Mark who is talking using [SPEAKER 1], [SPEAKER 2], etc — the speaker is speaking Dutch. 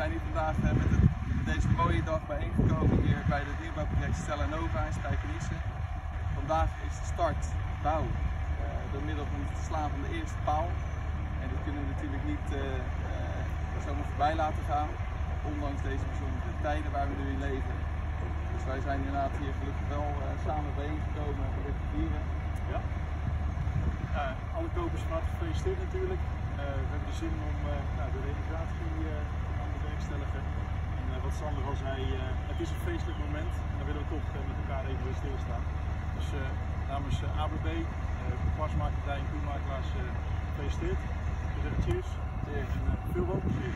[SPEAKER 1] Zijn hier vandaag eh, met, het, deze mooie dag bijeengekomen hier bij de dierbouwproject Stella Nova in Spijkenisse. Vandaag is de start bouw uh, door middel van het slaan van de eerste paal. En dat kunnen we natuurlijk niet uh, uh, zomaar voorbij laten gaan, ondanks deze bijzondere tijden waar we nu in leven. Dus wij zijn inderdaad hier gelukkig wel samen bijeengekomen om dit vieren.
[SPEAKER 2] Ja. alle kopers van harte gefeliciteerd natuurlijk. we hebben de zin om nou, de renovatie wat Sander al zei, het is een feestelijk moment en dan willen we toch met elkaar even weer stilstaan. Dus namens ABB, pasmakerij en koelmakelaars gefeliciteerd. Zeggen cheers. En veel plezier.